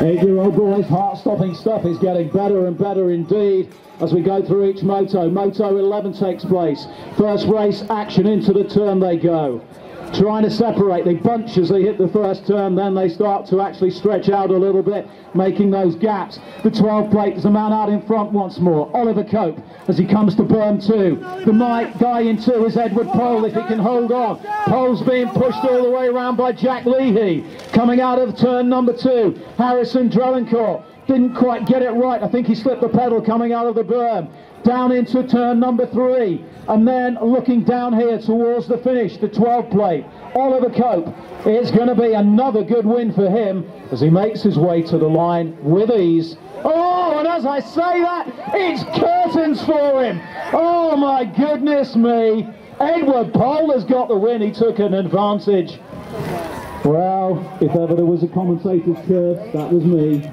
Eight-year-old boys, heart-stopping stuff is getting better and better indeed as we go through each moto. Moto 11 takes place. First race action into the turn they go trying to separate. They bunch as they hit the first turn, then they start to actually stretch out a little bit, making those gaps. The 12 plate, there's a man out in front once more. Oliver Cope as he comes to berm two. The Mike guy in two is Edward Pole if he can hold on. Pole's being pushed all the way around by Jack Leahy. Coming out of turn number two, Harrison Drelincourt didn't quite get it right. I think he slipped the pedal coming out of the berm down into turn number three. And then looking down here towards the finish the 12 plate. Oliver Cope it's going to be another good win for him as he makes his way to the line with ease. Oh and as I say that it's curtains for him. Oh my goodness me. Edward Pole has got the win. He took an advantage. Well if ever there was a commentator's curse that was me